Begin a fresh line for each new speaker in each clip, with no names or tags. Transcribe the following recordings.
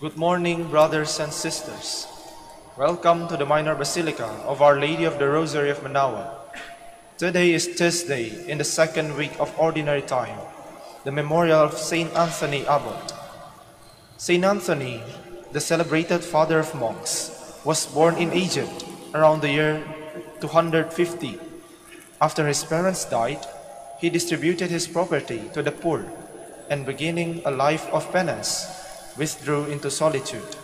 Good morning, brothers and sisters. Welcome to the Minor Basilica of Our Lady of the Rosary of Manaoag. Today is Tuesday in the second week of Ordinary Time, the memorial of Saint Anthony Abbot. Saint Anthony, the celebrated father of monks, was born in Egypt around the year 250. After his parents died, he distributed his property to the poor and beginning a life of penance, withdrew into solitude.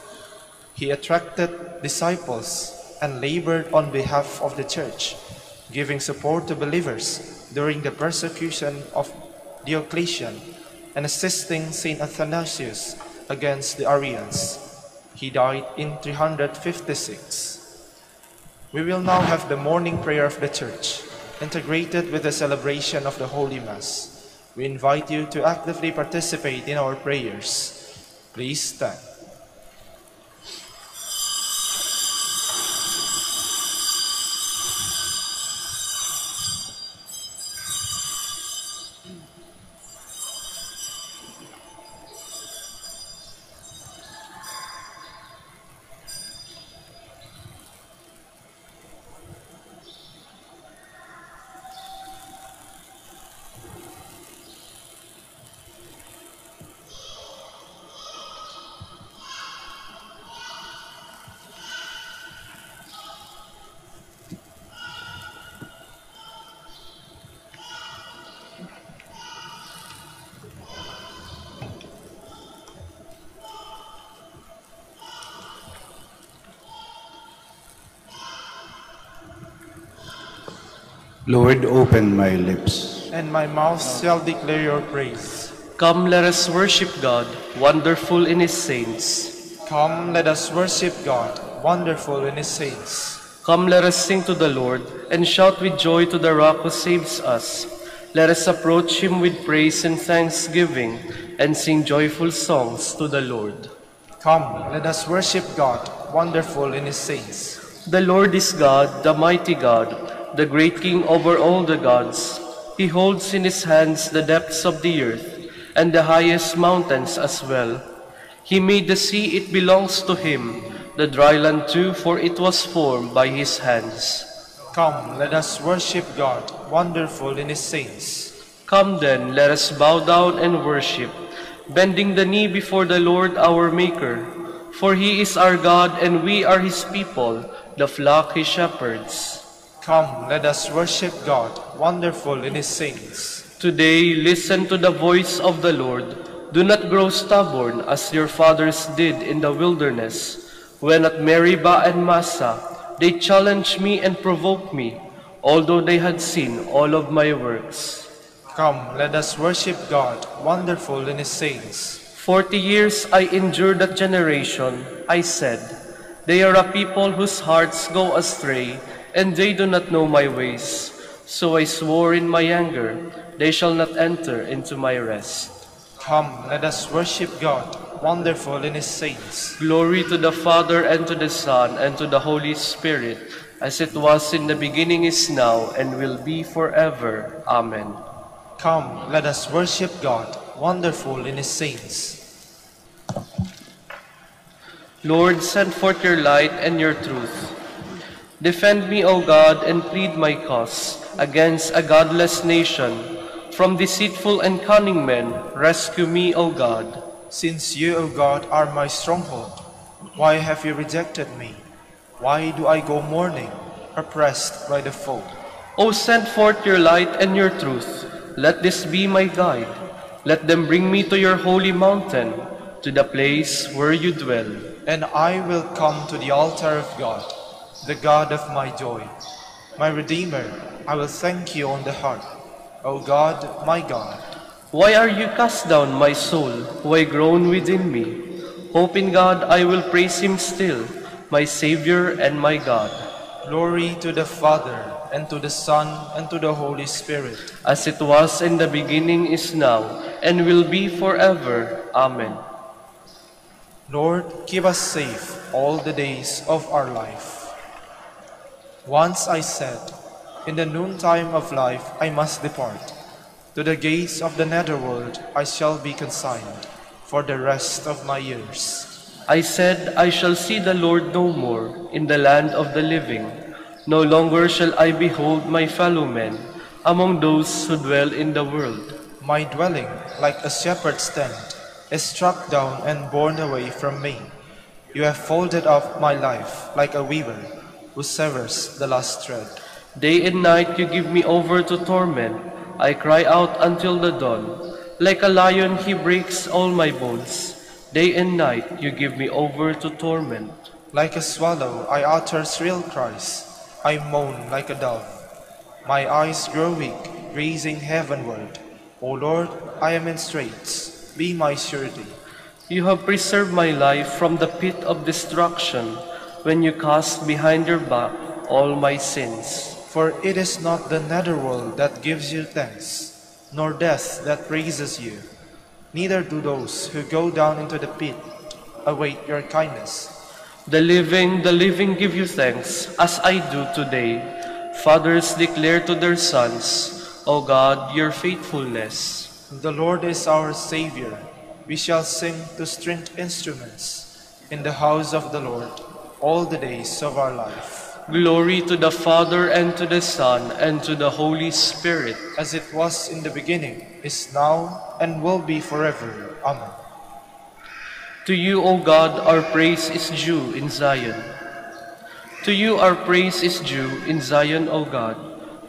He attracted disciples and labored on behalf of the church, giving support to believers during the persecution of Diocletian and assisting Saint Athanasius against the Arians. He died in 356. We will now have the morning prayer of the church, integrated with the celebration of the Holy Mass. We invite you to actively participate in our prayers. Please
Lord, open my lips.
And my mouth shall declare your praise.
Come, let us worship God, wonderful in His saints.
Come, let us worship God, wonderful in his saints.
Come, let us sing to the Lord, and shout with joy to the rock who saves us. Let us approach Him with praise and thanksgiving, and sing joyful songs to the Lord.
Come, let us worship God, wonderful in his saints.
The Lord is God, the mighty God, the great King over all the gods. He holds in his hands the depths of the earth and the highest mountains as well. He made the sea, it belongs to him, the dry land too, for it was formed by his hands.
Come, let us worship God, wonderful in his saints.
Come then, let us bow down and worship, bending the knee before the Lord our Maker. For he is our God, and we are his people, the flock he shepherds.
Come, let us worship God, wonderful in his saints.
Today, listen to the voice of the Lord. Do not grow stubborn as your fathers did in the wilderness, when at Meribah and Massah they challenged me and provoked me, although they had seen all of my works.
Come, let us worship God, wonderful in his saints.
Forty years I endured that generation. I said, They are a people whose hearts go astray, and they do not know my ways. So I swore in my anger, They shall not enter into my rest.
Come, let us worship God, wonderful in his saints.
Glory to the Father, and to the Son, and to the Holy Spirit, as it was in the beginning, is now, and will be forever. Amen.
Come, let us worship God, wonderful in his saints.
Lord, send forth your light and your truth. Defend me, O God, and plead my cause against a godless nation. From deceitful and cunning men, rescue me, O God.
Since you, O God, are my stronghold, why have you rejected me? Why do I go mourning, oppressed by the foe?
O send forth your light and your truth. Let this be my guide. Let them bring me to your holy mountain, to the place where you dwell.
And I will come to the altar of God, the God of my joy. My Redeemer, I will thank you on the harp. O God, my God.
Why are you cast down, my soul? Why groan within me? Hope in God, I will praise him still, my Savior and my God.
Glory to the Father, and to the Son, and to the Holy Spirit.
As it was in the beginning, is now, and will be forever. Amen.
Lord, keep us safe all the days of our life. Once I said, In the noontime of life I must depart. To the gates of the netherworld I shall be consigned for the rest of my years.
I said, I shall see the Lord no more in the land of the living. No longer shall I behold my fellow men among those who dwell in the world.
My dwelling, like a shepherd's tent, is struck down and borne away from me. You have folded up my life like a weaver who severs the last thread.
Day and night you give me over to torment. I cry out until the dawn. Like a lion he breaks all my bones. Day and night you give me over to torment.
Like a swallow, I utter shrill cries. I moan like a dove. My eyes grow weak, raising heavenward. O Lord, I am in straits. Be my surety.
You have preserved my life from the pit of destruction when you cast behind your back all my sins.
For it is not the netherworld that gives you thanks, nor death that praises you. Neither do those who go down into the pit await your kindness.
The living, the living give you thanks, as I do today. Fathers declare to their sons, O God, your faithfulness.
The Lord is our Savior. We shall sing to stringed instruments in the house of the Lord all the days of our life.
Glory to the Father, and to the Son, and to the Holy Spirit.
As it was in the beginning, is now, and will be forever. Amen.
To you, O God, our praise is due in Zion. To you our praise is due in Zion, O God.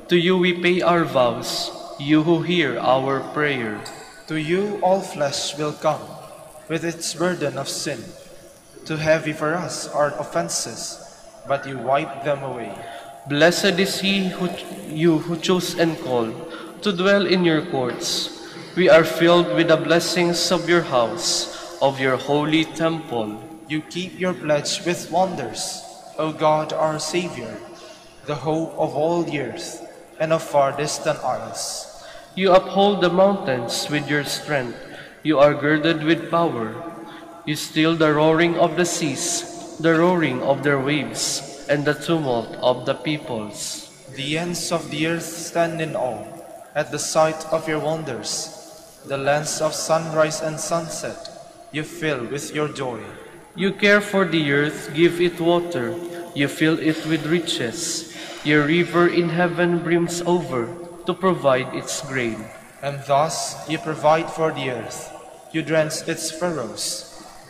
To you we pay our vows, you who hear our prayer.
To you all flesh will come, with its burden of sin. Too heavy for us are offenses, but you wipe them away.
Blessed is he who you who chose and called to dwell in your courts. We are filled with the blessings of your house, of your holy temple.
You keep your pledge with wonders, O God our Savior, the hope of all the earth and of far distant isles.
You uphold the mountains with your strength. You are girded with power. You still the roaring of the seas, the roaring of their waves, and the tumult of the peoples.
The ends of the earth stand in awe at the sight of your wonders. The lands of sunrise and sunset you fill with your joy.
You care for the earth, give it water. You fill it with riches. Your river in heaven brims over to provide its grain.
And thus you provide for the earth. You drench its furrows.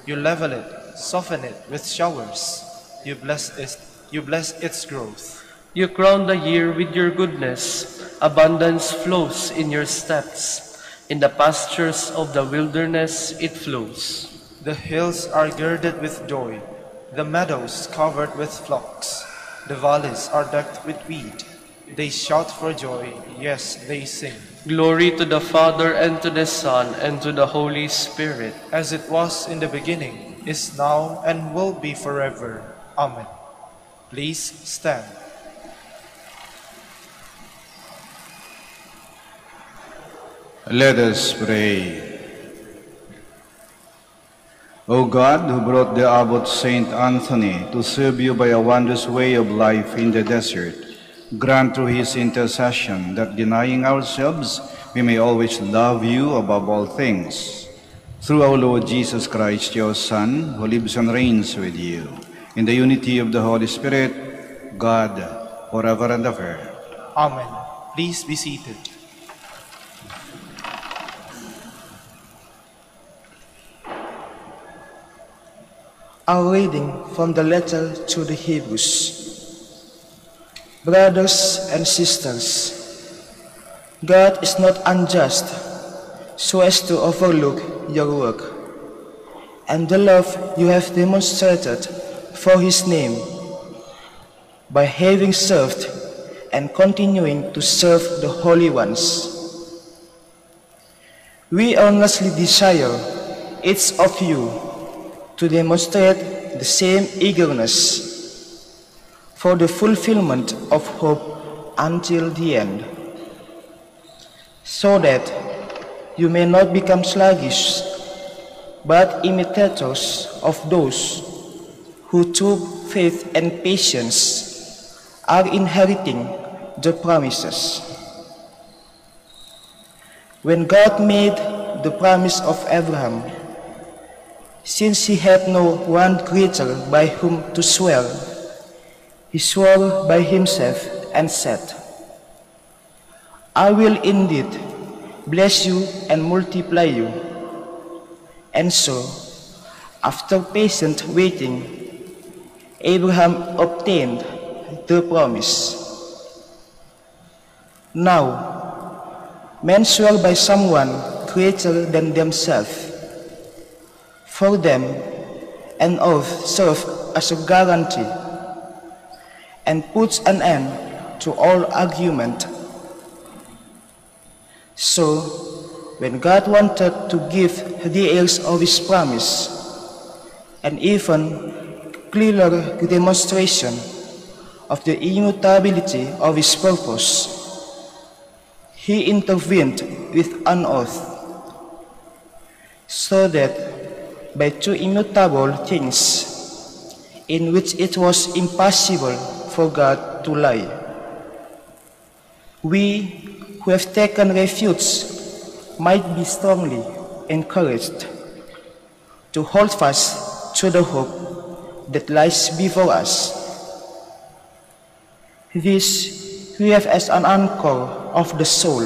You level it, soften it with showers. You bless it, you bless its growth.
You crown the year with your goodness. Abundance flows in your steps. In the pastures of the wilderness it flows.
The hills are girded with joy, the meadows covered with flocks. The valleys are decked with wheat. They shout for joy, yes, they sing.
Glory to the Father, and to the Son, and to the Holy Spirit.
As it was in the beginning, is now, and will be forever. Amen. Please stand.
Let us pray. O God, who brought the abbot Saint Anthony to serve you by a wondrous way of life in the desert, grant through his intercession that denying ourselves, we may always love you above all things. Through our Lord Jesus Christ, your Son, who lives and reigns with you, in the unity of the Holy Spirit, God, forever and ever.
Amen. Please be seated.
A reading from the letter to the Hebrews. Brothers and sisters, God is not unjust so as to overlook your work and the love you have demonstrated for His name by having served and continuing to serve the holy ones. We earnestly desire each of you to demonstrate the same eagerness for the fulfillment of hope until the end, so that you may not become sluggish, but imitators of those who through faith and patience are inheriting the promises. When God made the promise of Abraham, Since he had no one creature by whom to swear, he swore by himself and said, I will indeed bless you and multiply you. And so, after patient waiting, Abraham obtained the promise. Now, men swear by someone greater than themselves. For them, an oath serves as a guarantee and puts an end to all argument. So, when God wanted to give the heirs of his promise an even clearer demonstration of the immutability of his purpose, he intervened with an oath, so that by two immutable things in which it was impossible for God to lie, we who have taken refuge might be strongly encouraged to hold fast to the hope that lies before us. This we have as an anchor of the soul,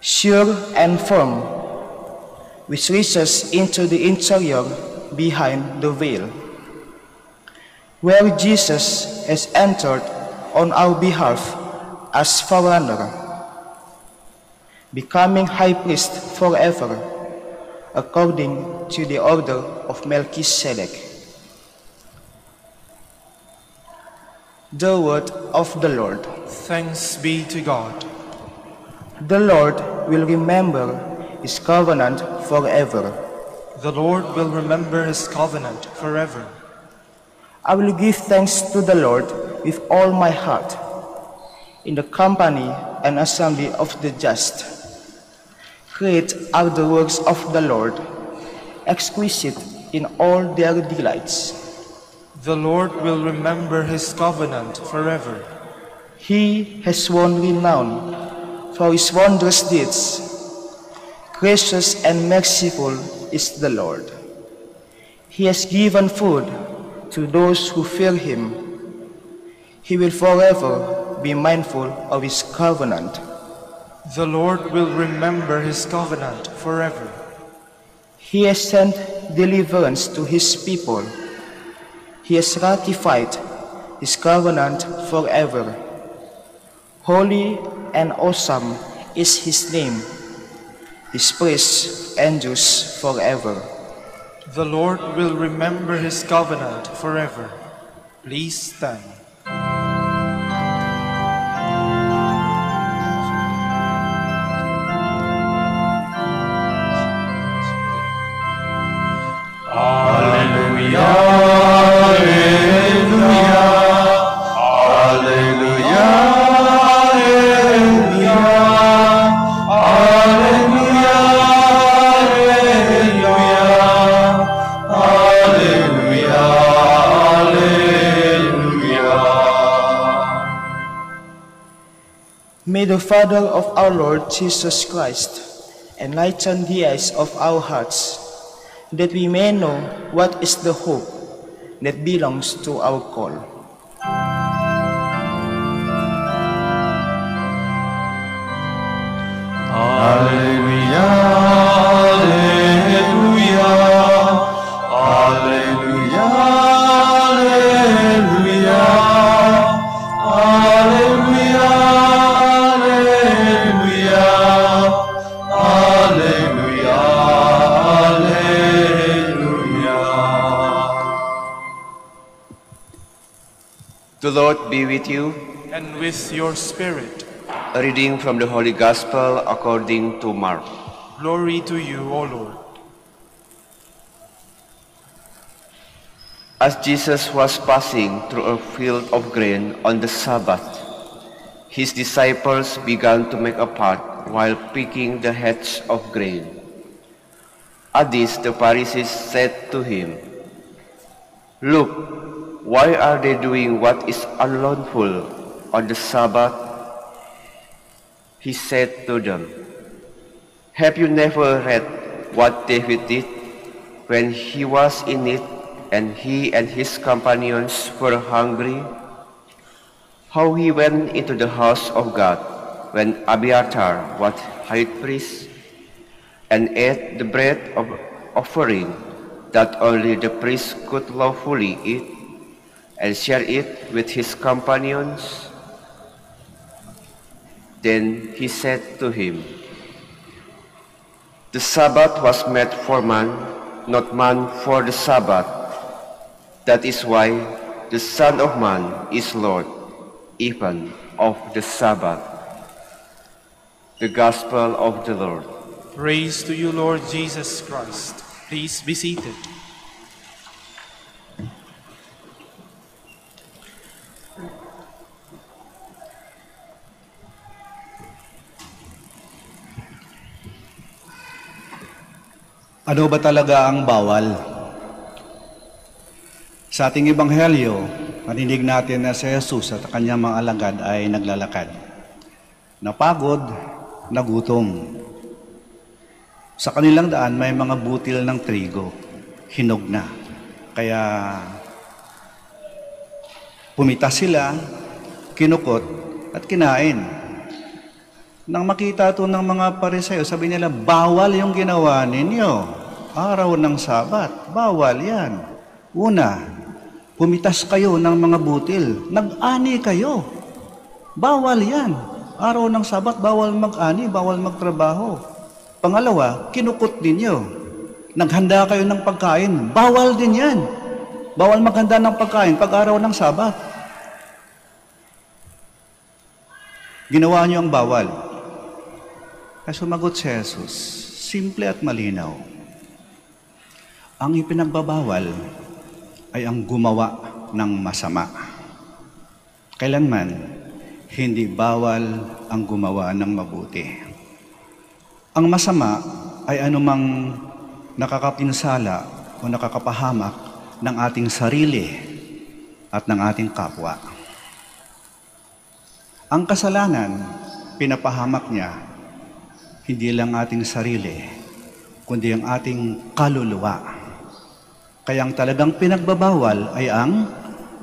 sure and firm, which reaches into the interior behind the veil, where Jesus has entered on our behalf as forerunner, becoming high priest forever, according to the order of Melchizedek. The word of the Lord.
Thanks be to God.
The Lord will remember his covenant forever.
The Lord will remember his covenant forever.
I will give thanks to the Lord with all my heart in the company and assembly of the just. Great are the works of the Lord, exquisite in all their delights.
The Lord will remember his covenant forever.
He has won renown for his wondrous deeds. Gracious and merciful is the Lord. He has given food to those who fear him. He will forever be mindful of his covenant.
The Lord will remember his covenant forever.
He has sent deliverance to his people. He has ratified his covenant forever. Holy and awesome is his name. His praise endures forever.
The Lord will remember his covenant forever. Please stand.
Father of our Lord Jesus Christ enlighten the eyes of our hearts, that we may know what is the hope that belongs to our call.
With you.
And with your spirit,
A reading from the Holy Gospel according to Mark.
glory to you, O Lord.
As Jesus was passing through a field of grain on the Sabbath, his disciples began to make a path while picking the heads of grain. At this, the Pharisees said to him, Look, why are they doing what is unlawful on the Sabbath? He said to them, Have you never read what David did when he was in it and he and his companions were hungry, how he went into the house of God when Abiathar was high priest and ate the bread of offering that only the priest could lawfully eat and share it with his companions? Then he said to him, The Sabbath was made for man, not man for the Sabbath. That is why the Son of Man is Lord, even of the Sabbath. The Gospel of the Lord.
Praise to you, Lord Jesus Christ. Please be seated.
Ano ba talaga ang bawal? Sa ating ebanghelyo, marinig natin na si Jesus at kanyang mga alagad ay naglalakad. Napagod, nagutom. Sa kanilang daan may mga butil ng trigo, hinog na. Kaya pumita sila, kinukot at kinain. Nang makita to ng mga pariseyo, sabi nila, bawal yung ginawa ninyo. Araw ng sabat, bawal yan. Una, pumitas kayo ng mga butil. Nag-ani kayo. Bawal yan. Araw ng sabat, bawal mag-ani, bawal magtrabaho. Pangalawa, kinukot ninyo. Naghanda kayo ng pagkain. Bawal din yan. Bawal maghanda ng pagkain pag araw ng sabat. Ginawa niyo ang bawal. Kaya sumagot si Jesus, simple at malinaw. Ang ipinagbabawal ay ang gumawa ng masama. Kailanman, hindi bawal ang gumawa ng mabuti. Ang masama ay anumang nakakapinsala o nakakapahamak ng ating sarili at ng ating kapwa. Ang kasalanan, pinapahamak niya hindi lang ating sarili, kundi ang ating kaluluwa. Kaya ang talagang pinagbabawal ay ang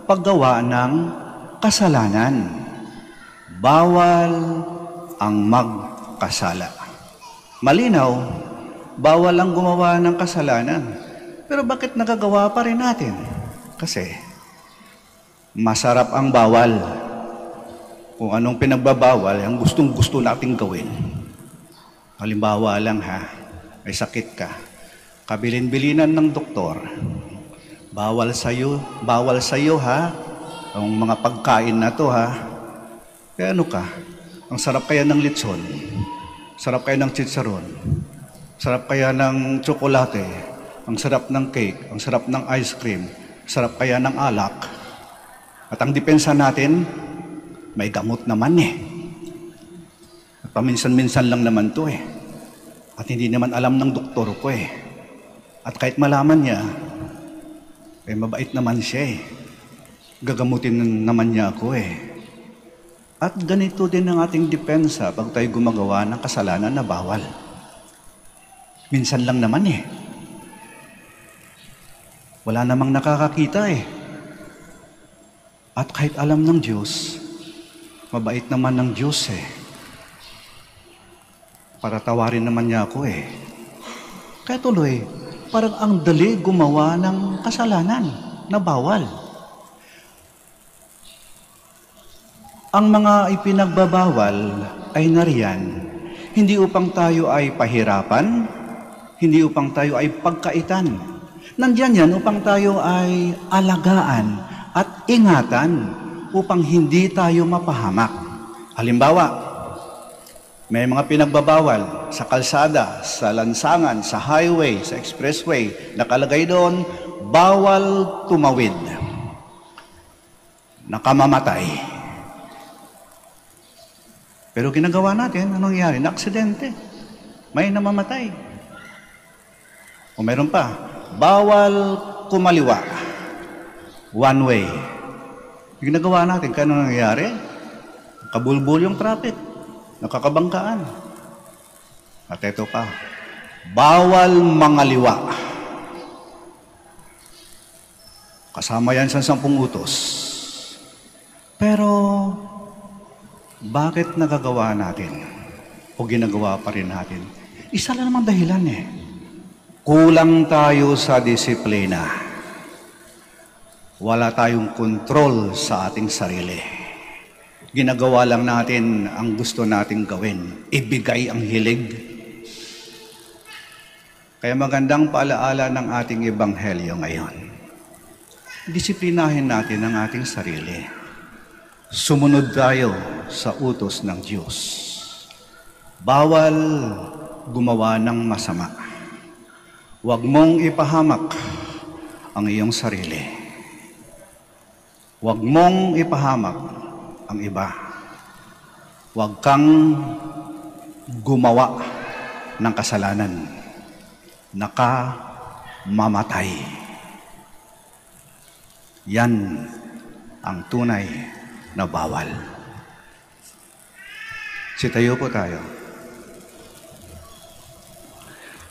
paggawa ng kasalanan. Bawal ang magkasala. Malinaw, bawal ang gumawa ng kasalanan. Pero bakit nagagawa pa rin natin? Kasi masarap ang bawal. Kung anong pinagbabawal, ang gustong gusto nating gawin. Halimbawa lang ha, may sakit ka. Kabilin-bilinan ng doktor. Bawal sa'yo, bawal sa'yo ha, ang mga pagkain na to ha. Kaya ano ka, ang sarap kaya ng litson, sarap kaya ng chicharon, sarap kaya ng tsokolate, ang sarap ng cake, ang sarap ng ice cream, sarap kaya ng alak. At ang depensa natin, may gamot naman eh. At paminsan-minsan lang naman to eh. At hindi naman alam ng doktor ko eh. At kahit malaman niya, eh mabait naman siya eh. Gagamutin naman niya ako eh. At ganito din ang ating depensa pag tayo gumagawa ng kasalanan na bawal. Minsan lang naman eh. Wala namang nakakakita eh. At kahit alam ng Diyos, mabait naman ng Diyos eh. Para tawarin naman niya ako eh. Kaya tuloy, parang ang dali gumawa ng kasalanan na bawal. Ang mga ipinagbabawal ay nariyan, hindi upang tayo ay pahirapan, hindi upang tayo ay pagkaitan. Nandiyan yan upang tayo ay alagaan at ingatan upang hindi tayo mapahamak. Halimbawa, may mga pinagbabawal sa kalsada, sa lansangan, sa highway, sa expressway. Nakalagay doon, bawal tumawid. Nakamamatay. Pero ginagawa natin, anong nangyari? Na-aksidente. May namamatay. O meron pa, bawal kumaliwa. One way. Ginagawa natin, anong nangyari? Kabulbul yung traffic. Nakakabangkaan. At ito pa, bawal mangaliwa. Kasama yan sa sampung utos. Pero, bakit nagagawa natin? O ginagawa pa rin natin? Isa lang naman dahilan eh. Kulang tayo sa disiplina. Wala tayong kontrol sa ating sarili. Ginagawa lang natin ang gusto nating gawin. Ibigay ang hilig. Kaya magandang paalaala ng ating ebanghelyo ngayon disiplinahin natin ang ating sarili. Sumunod tayo sa utos ng Diyos. Bawal gumawa ng masama. Huwag mong ipahamak ang iyong sarili. Huwag mong ipahamak ang iba. Huwag kang gumawa ng kasalanan. Nakamamatay. mamatay. Yan ang tunay na bawal. Sitayo po tayo.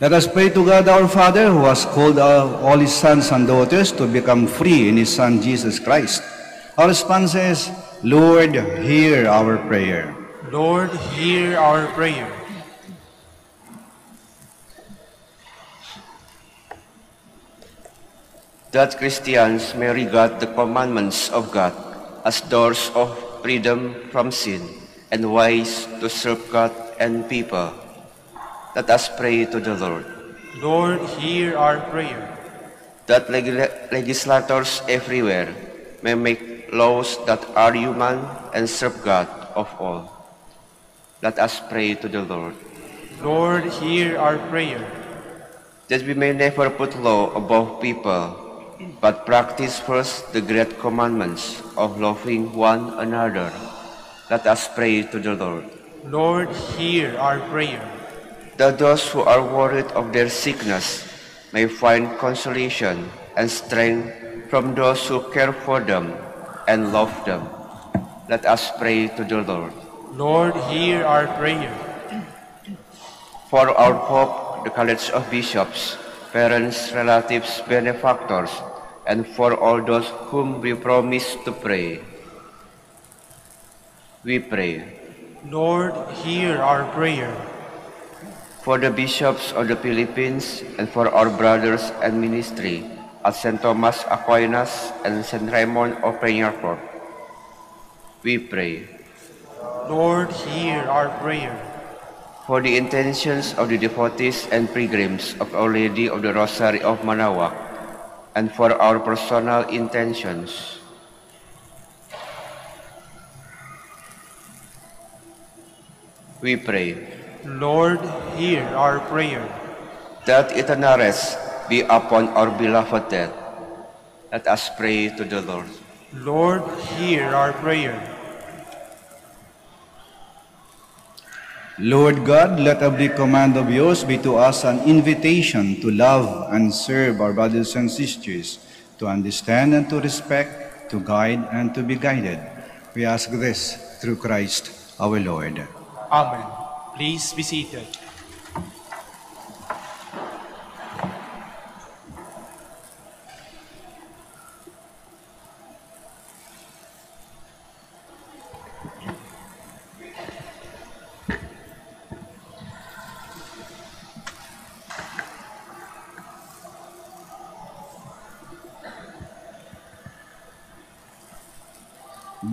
Let us pray to God our Father who has called all His sons and daughters to become free in His Son Jesus Christ. Our response is, Lord, hear our prayer.
Lord, hear our prayer.
that Christians may regard the commandments of God as doors of freedom from sin and ways to serve God and people. Let us pray to the Lord.
Lord, hear our prayer.
That leg legislators everywhere may make laws that are human and serve God of all. Let us pray to the Lord.
Lord, hear our prayer.
That we may never put law above people but practice first the great commandments of loving one another. Let us pray to the Lord.
Lord, hear our prayer.
That those who are worried of their sickness may find consolation and strength from those who care for them and love them. Let us pray to the Lord.
Lord, hear our prayer.
For our Pope, the College of Bishops, parents, relatives, benefactors, and for all those whom we promise to pray. We pray.
Lord, hear our prayer.
For the bishops of the Philippines and for our brothers and ministry at St. Thomas Aquinas and St. Raymond of Peñafort, we pray.
Lord, hear our prayer.
For the intentions of the devotees and pilgrims of Our Lady of the Rosary of Manaoag, and for our personal intentions. We pray.
Lord, hear our prayer.
That eternal rest be upon our beloved dead. Let us pray to the Lord.
Lord, hear our prayer.
Lord God, let every command of yours be to us an invitation to love and serve our brothers and sisters, to understand and to respect, to guide and to be guided. We ask this through Christ our Lord.
Amen. Please be seated.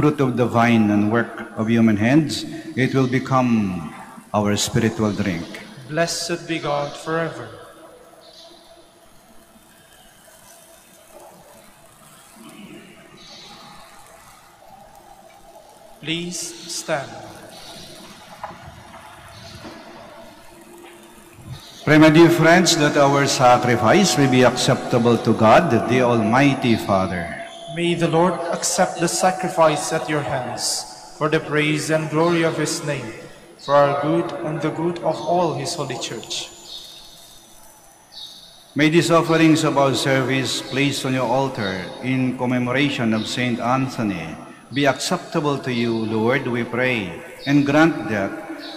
fruit of the vine and work of human hands, it will become our spiritual drink.
Blessed be God forever. Please stand.
Pray, my dear friends, that our sacrifice may be acceptable to God, the Almighty Father.
May the Lord accept the sacrifice at your hands for the praise and glory of his name, for our good and the good of all his holy church.
May these offerings of our service placed on your altar in commemoration of Saint Anthony be acceptable to you, Lord, we pray, and grant that,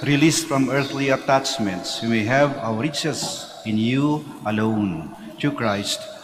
released from earthly attachments, we may have our riches in you alone. Through Christ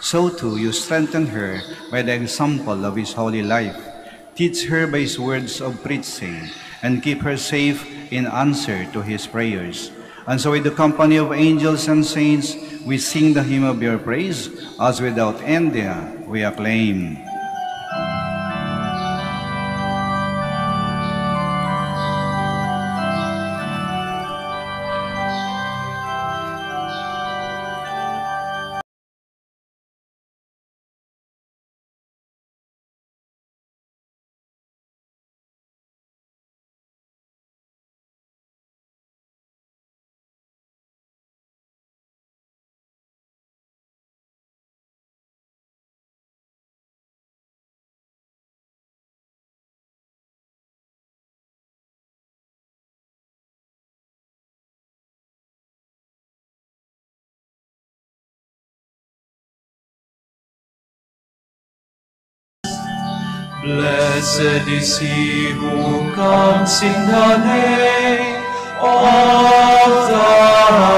So too you strengthen her by the example of his holy life. Teach her by his words of preaching, and keep her safe in answer to his prayers. And so with the company of angels and saints, we sing the hymn of your praise, as without end we acclaim.
Blessed is he who comes in the name of the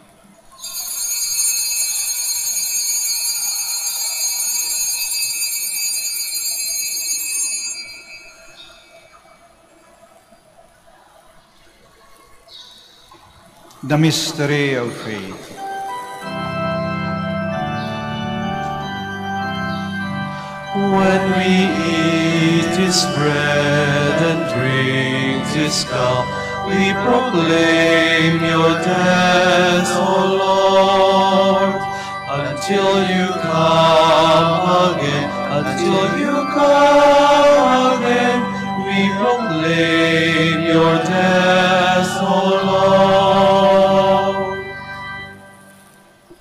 The mystery of faith.
When we eat this bread and drink this cup, we proclaim your death, O Lord, until you come again, until you come again, we proclaim your death, O Lord.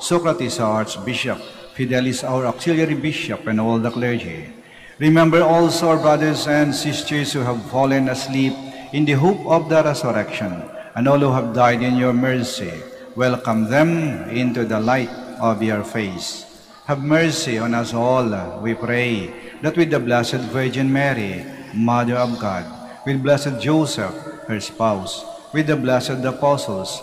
Socrates, our Archbishop, Fidelis, our auxiliary bishop, and all the clergy. Remember also our brothers and sisters who have fallen asleep in the hope of the resurrection, and all who have died in your mercy. Welcome them into the light of your face. Have mercy on us all, we pray, that with the Blessed Virgin Mary, Mother of God, with Blessed Joseph, her spouse, with the blessed apostles,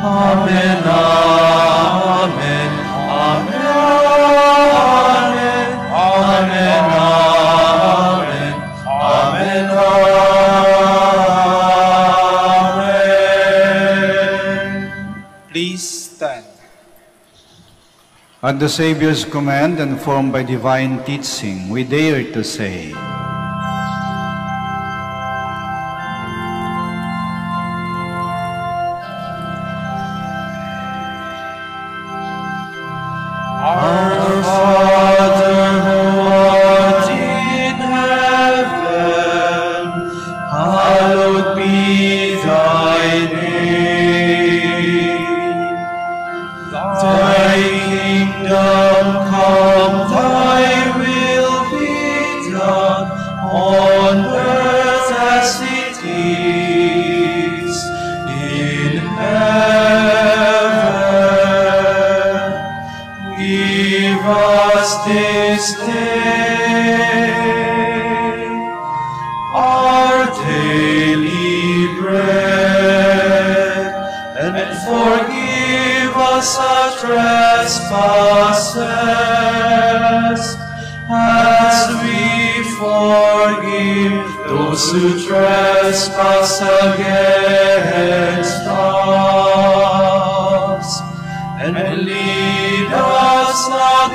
Amen, amen, amen, amen, amen, amen, amen.
Please stand.
At the Savior's command and formed by divine teaching, we dare to say,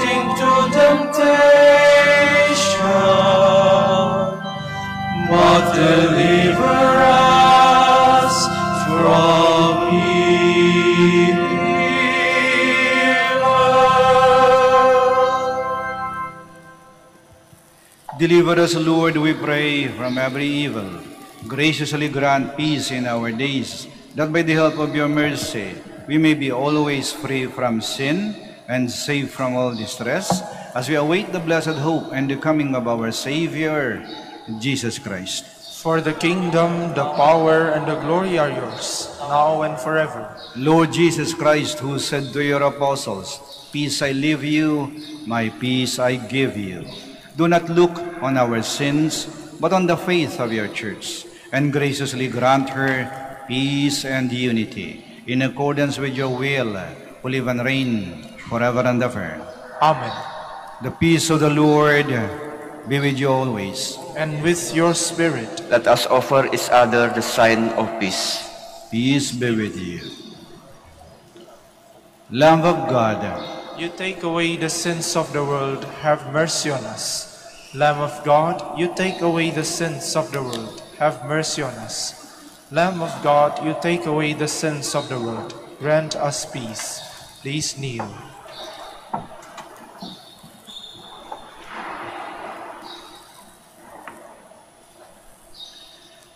into temptation, but deliver us from evil.
Deliver us, Lord, we pray, from every evil. Graciously grant peace in our days, that by the help of your mercy, we may be always free from sin and save from all distress, as we await the blessed hope and the coming of our Savior, Jesus Christ.
For the kingdom, the power, and the glory are yours, now and forever.
Lord Jesus Christ, who said to your apostles, Peace I leave you, my peace I give you. Do not look on our sins, but on the faith of your church, and graciously grant her peace and unity, in accordance with your will, who live and reign forever and ever.
Amen.
The peace of the Lord be with you always.
And with your spirit,
Let us offer each other the sign of peace.
Peace be with you. Lamb of God,
you take away the sins of the world, have mercy on us. Lamb of God, you take away the sins of the world, have mercy on us. Lamb of God, you take away the sins of the world, grant us peace. Please kneel.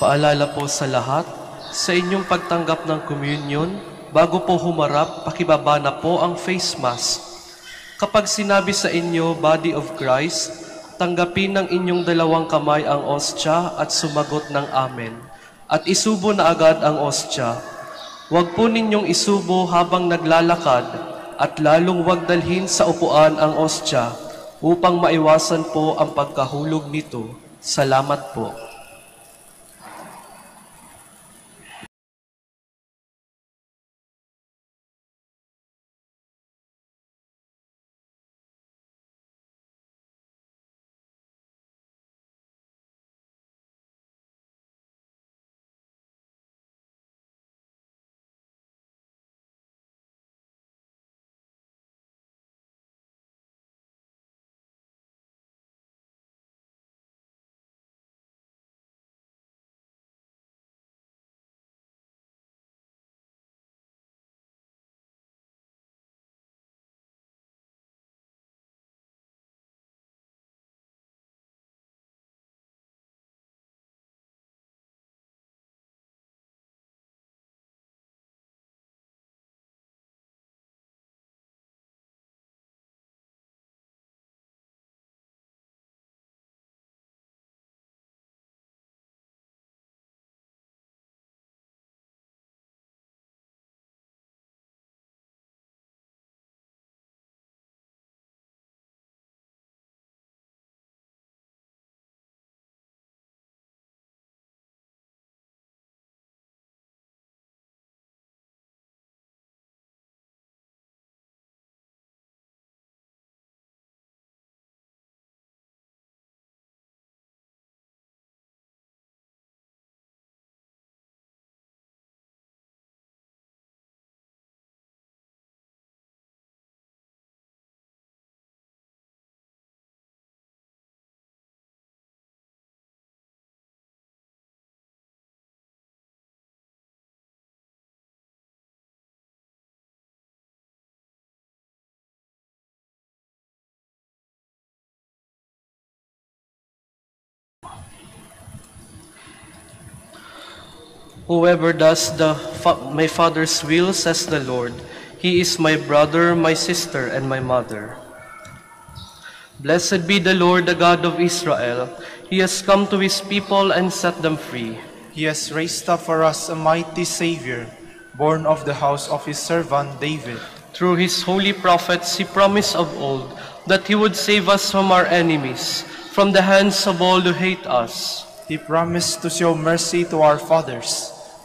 Paalala po sa lahat, sa inyong pagtanggap ng communion, bago po humarap, pakibaba na po ang face mask. Kapag sinabi sa inyo, Body of Christ, tanggapin ng inyong dalawang kamay ang ostya at sumagot ng Amen. At isubo na agad ang ostya. Huwag po ninyong isubo habang naglalakad at lalong huwag dalhin sa upuan ang ostya upang maiwasan po ang pagkahulog nito. Salamat po. Whoever does the fa- my Father's will, says the Lord, he is my brother, my sister, and my mother. Blessed be the Lord, the God of Israel. He has come to his people and set them free.
He has raised up for us a mighty Savior, born of the house of his servant David.
Through his holy prophets, he promised of old that he would save us from our enemies, from the hands of all who hate us.
He promised to show mercy to our fathers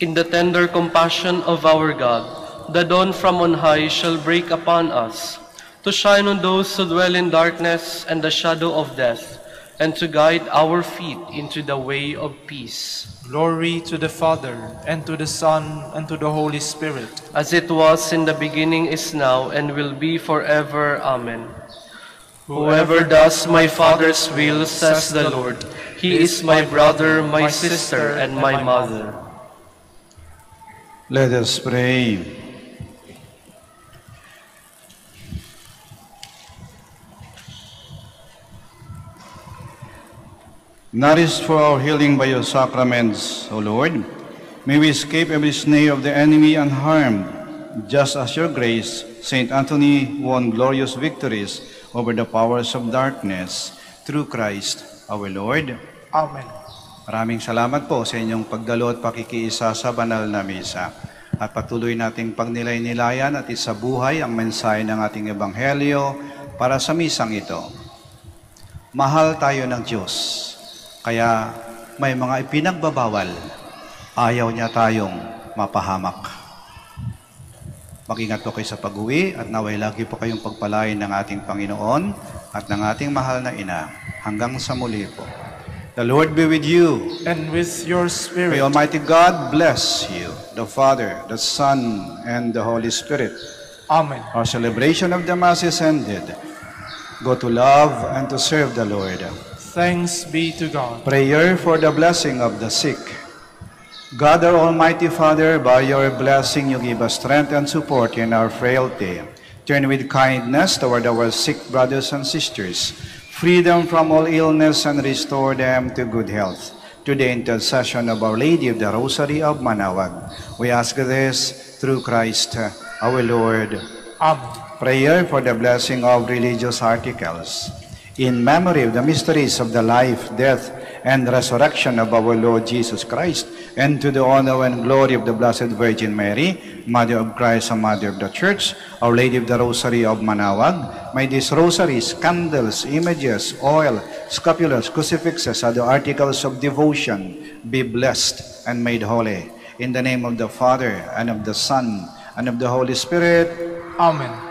In the tender compassion of our God, the dawn from on high shall break upon us, to shine on those who dwell in darkness and the shadow of death, and to guide our feet into the way of peace.
Glory to the Father, and to the Son, and to the Holy Spirit.
As it was in the beginning, is now, and will be forever. Amen. Whoever does my Father's will, says the Lord, he is my brother, my sister, and my mother.
Let us pray. Nourished for our healing by your sacraments, O Lord, may we escape every snare of the enemy unharmed, just as your grace, Saint Anthony won glorious victories over the powers of darkness through Christ our Lord.
Amen.
Maraming salamat po sa inyong pagdalo at pakikiisa sa banal na misa. At patuloy nating pagnilay-nilayan at isabuhay ang mensahe ng ating ebanghelyo para sa misang ito. Mahal tayo ng Diyos, kaya may mga ipinagbabawal. Ayaw niya tayong mapahamak. Mag-ingat po kayo sa pag-uwi at naway lagi po kayong pagpalain ng ating Panginoon at ng ating mahal na ina. Hanggang sa muli po. The Lord be with you.
and with your spirit. May.
Almighty God bless you, the Father, the Son, and the Holy Spirit.
Amen.
Our celebration of the Mass is ended. Go to love and to serve the Lord.
Thanks be to God.
Prayer for the blessing of the sick. God, our Almighty Father, by your blessing you give us strength and support in our frailty. Turn with kindness toward our sick brothers and sisters. Free them from all illness and restore them to good health. To the intercession of Our Lady of the Rosary of Manaoag, we ask this through Christ our Lord.
Amen.
Prayer for the blessing of religious articles. In memory of the mysteries of the life, death, and resurrection of our Lord Jesus Christ, and to the honor and glory of the Blessed Virgin Mary, Mother of Christ and Mother of the Church, Our Lady of the Rosary of Manaoag, may these rosaries, candles, images, oil, scapulars, crucifixes, other articles of devotion be blessed and made holy. In the name of the Father, and of the Son, and of the Holy Spirit,
Amen.